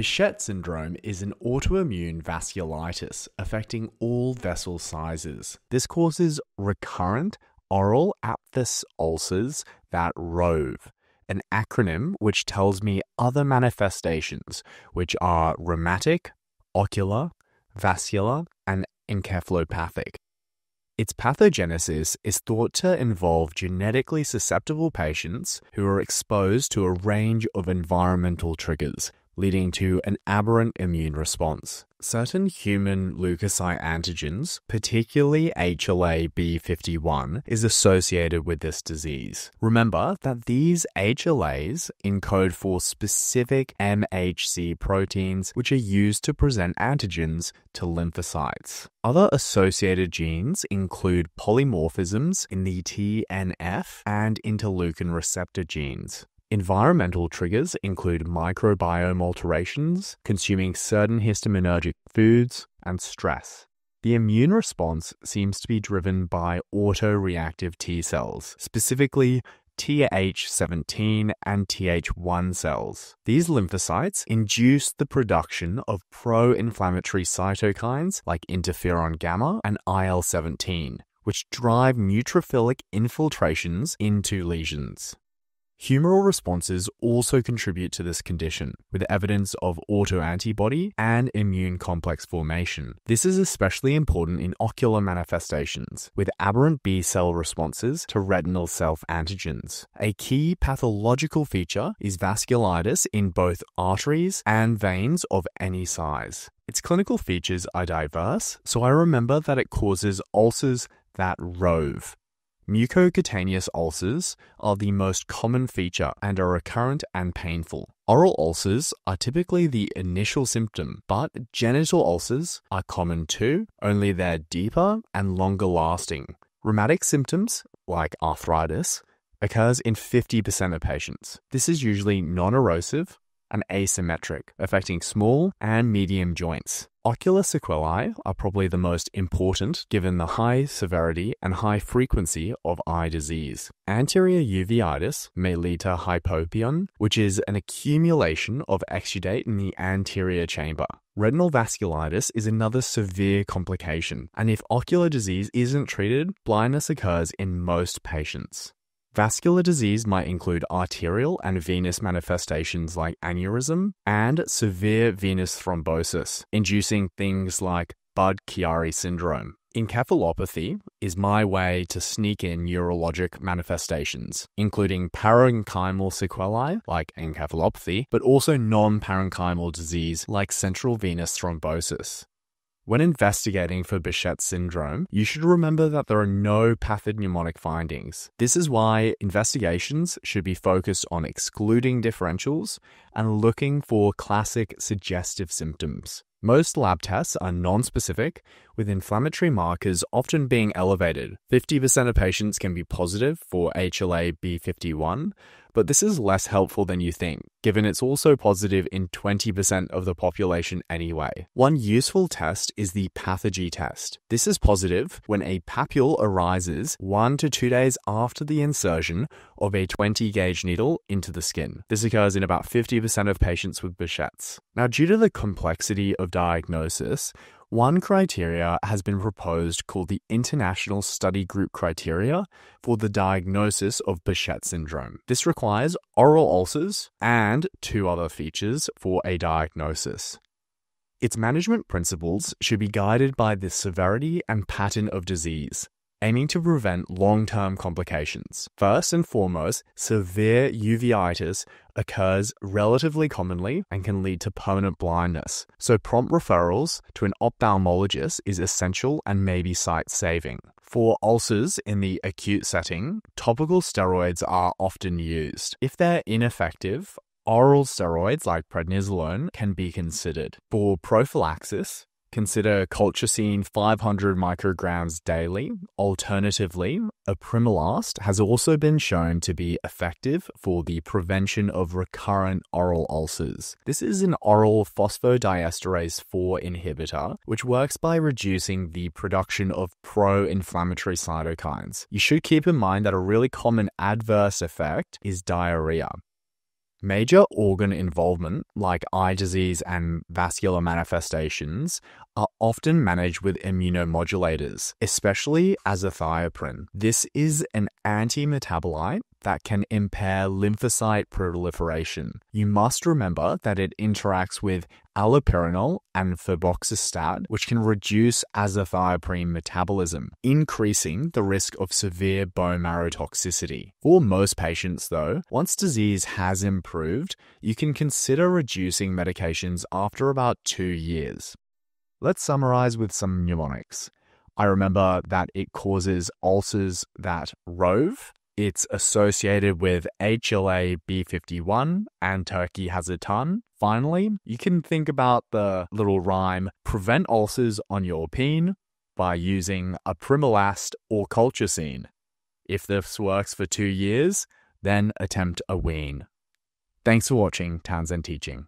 Behçet syndrome is an autoimmune vasculitis affecting all vessel sizes. This causes recurrent oral aphthous ulcers that rove, an acronym which tells me other manifestations, which are rheumatic, ocular, vascular, and encephalopathic. Its pathogenesis is thought to involve genetically susceptible patients who are exposed to a range of environmental triggers, leading to an aberrant immune response. Certain human leukocyte antigens, particularly HLA B51, is associated with this disease. Remember that these HLAs encode for specific MHC proteins which are used to present antigens to lymphocytes. Other associated genes include polymorphisms in the TNF and interleukin receptor genes. Environmental triggers include microbiome alterations, consuming certain histaminergic foods, and stress. The immune response seems to be driven by autoreactive T cells, specifically Th17 and Th1 cells. These lymphocytes induce the production of pro inflammatory cytokines like interferon gamma and IL 17, which drive neutrophilic infiltrations into lesions. Humoral responses also contribute to this condition, with evidence of autoantibody and immune complex formation. This is especially important in ocular manifestations, with aberrant B cell responses to retinal self antigens. A key pathological feature is vasculitis in both arteries and veins of any size. Its clinical features are diverse, so I remember that it causes ulcers that rove, Mucocutaneous ulcers are the most common feature and are recurrent and painful. Oral ulcers are typically the initial symptom, but genital ulcers are common too, only they're deeper and longer lasting. Rheumatic symptoms, like arthritis, occurs in 50% of patients. This is usually non-erosive and asymmetric, affecting small and medium joints. Ocular sequelae are probably the most important given the high severity and high frequency of eye disease. Anterior uveitis may lead to hypopyon, which is an accumulation of exudate in the anterior chamber. Retinal vasculitis is another severe complication, and if ocular disease isn't treated, blindness occurs in most patients. Vascular disease might include arterial and venous manifestations like aneurysm and severe venous thrombosis, inducing things like Budd-Chiari syndrome. Encephalopathy is my way to sneak in neurologic manifestations, including parenchymal sequelae like encephalopathy, but also non parenchymal disease like central venous thrombosis. When investigating for Behçet syndrome, you should remember that there are no pathognomonic findings. This is why investigations should be focused on excluding differentials and looking for classic suggestive symptoms. Most lab tests are non-specific, with inflammatory markers often being elevated. 50% of patients can be positive for HLA B51, but this is less helpful than you think, given it's also positive in 20% of the population anyway. One useful test is the Pathergy test. This is positive when a papule arises one to two days after the insertion of a 20 gauge needle into the skin. This occurs in about 50% of patients with Behçet's. Now, due to the complexity of diagnosis, one criteria has been proposed called the International Study Group Criteria for the diagnosis of Behçet syndrome. This requires oral ulcers and two other features for a diagnosis. Its management principles should be guided by the severity and pattern of disease, aiming to prevent long term complications. First and foremost, severe uveitis occurs relatively commonly and can lead to permanent blindness, so prompt referrals to an ophthalmologist is essential and may be sight saving. For ulcers in the acute setting, topical steroids are often used. If they're ineffective, oral steroids like prednisolone can be considered. For prophylaxis, Consider colchicine 500 micrograms daily. Alternatively, apremilast has also been shown to be effective for the prevention of recurrent oral ulcers. This is an oral phosphodiesterase 4 inhibitor, which works by reducing the production of pro inflammatory cytokines. You should keep in mind that a really common adverse effect is diarrhea. Major organ involvement, like eye disease and vascular manifestations, are often managed with immunomodulators, especially azathioprine. This is an anti-metabolite that can impair lymphocyte proliferation. You must remember that it interacts with allopurinol and febuxostat, which can reduce azathioprine metabolism, increasing the risk of severe bone marrow toxicity. For most patients, though, once disease has improved, you can consider reducing medications after about two years. Let's summarize with some mnemonics. I remember that it causes ulcers that rove. It's associated with HLA B51 and Turkey has a ton. Finally, you can think about the little rhyme prevent ulcers on your peen by using apremilast or colchicine. If this works for two years, then attempt a wean. Thanks for watching Townsend Teaching.